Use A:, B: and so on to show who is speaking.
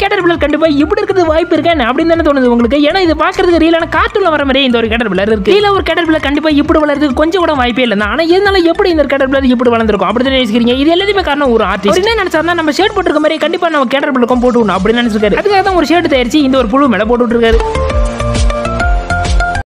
A: Cater பிள்ளை கண்டிப்பா இப்படி இருக்கிறது வாய்ப்பு இருக்கேன் அப்படின்னு தானே தோணுது உங்களுக்கு. ஏன்னா இது பாக்குறதுக்கு ரியலான காட்டுல வர மாதிரி இந்த ஒரு கேட்டர் பிள்ளர் இருக்கு. கீழே ஒரு கேட்டர் பிள்ளை கண்டிப்பா இப்படி வளர்றதுக்கு கொஞ்சம் கூட வாய்ப்பே இல்லை ஆனா இருந்தாலும் எப்படி இந்த கேட்டர் பிள்ளை இப்படி வளர்ந்துருக்கும்? அப்படி தான் நினைக்கிறீங்க இது எல்லாத்தையுமே காரணம் ஒரு ஆர்டிஸ்ட் என்ன நினைச்சாருன்னா நம்ம ஷேட் போட்டுருக்க மாதிரி கண்டிப்பா நம்ம கேட்டர் பிள்ளைக்கும் போட்டு விடணும் அப்படின்னு நினைச்சிருக்காரு. அதுக்காக தான் ஒரு ஷேர்ட் தயாரிச்சு இந்த ஒரு புழு மேல போட்டு விட்டுருக்காரு.